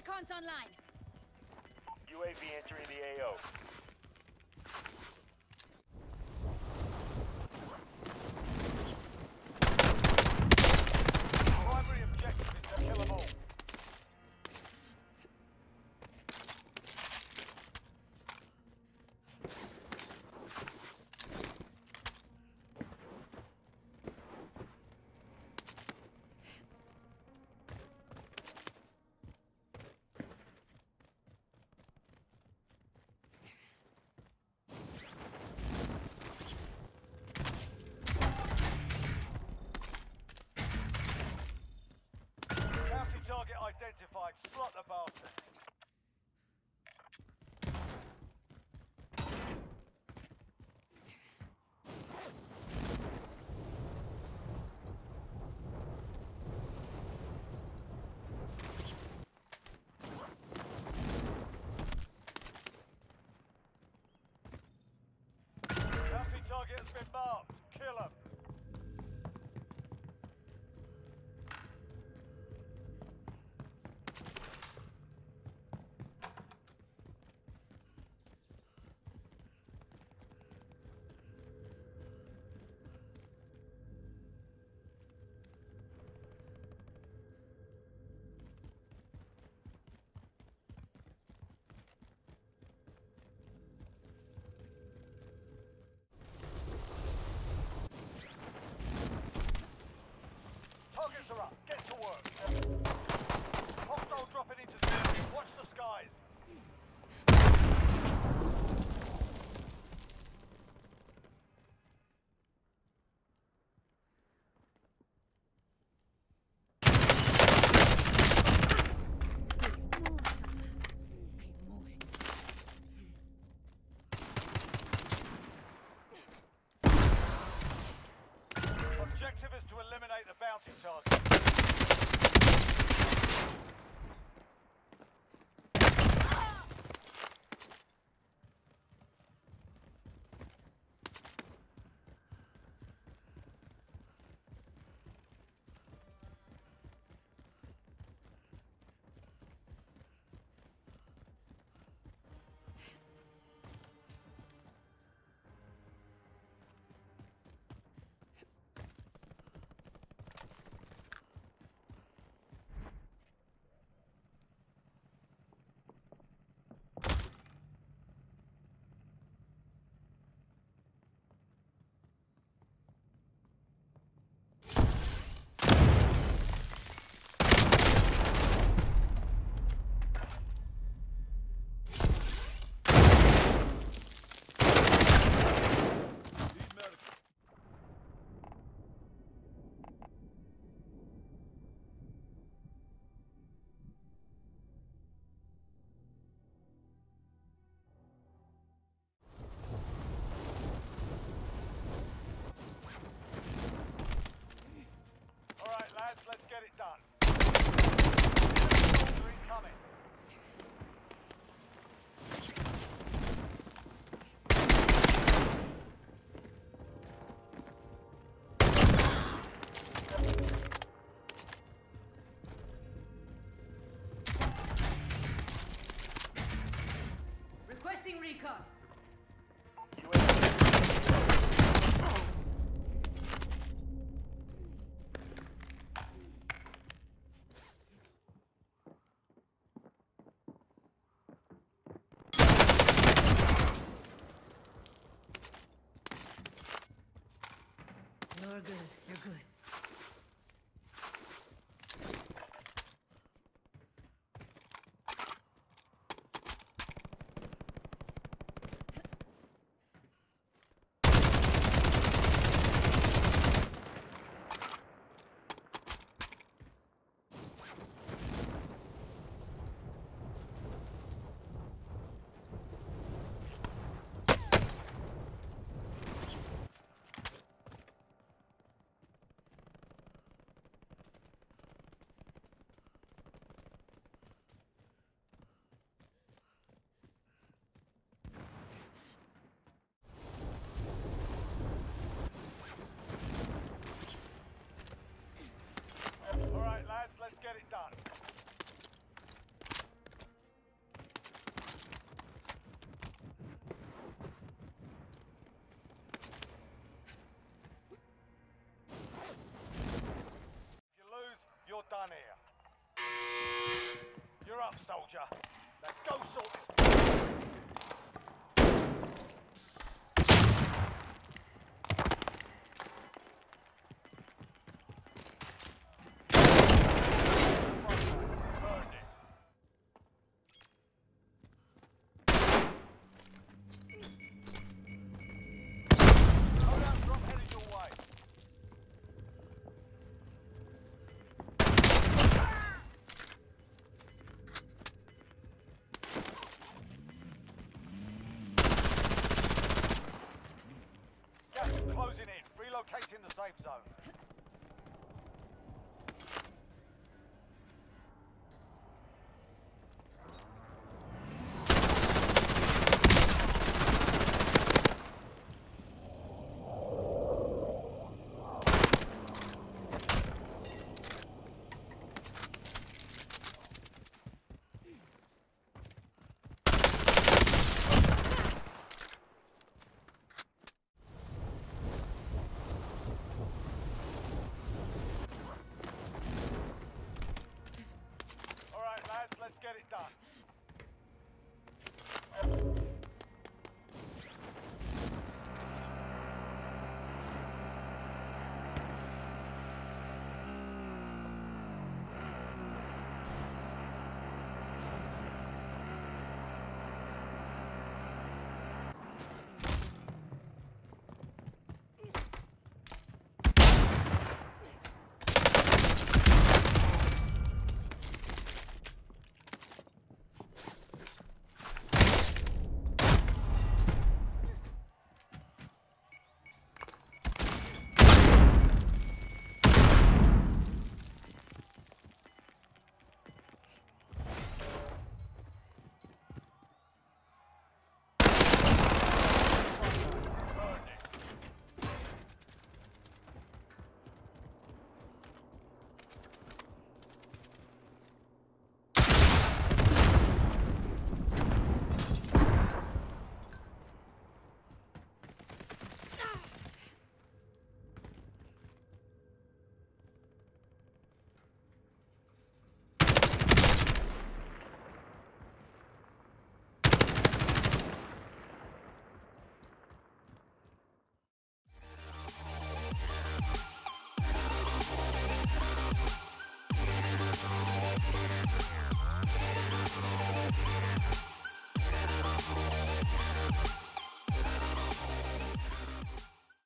Recon's online. UAV entering the AO. identified. Slot the bastard. Target has been marked. recon. You're good. You're good.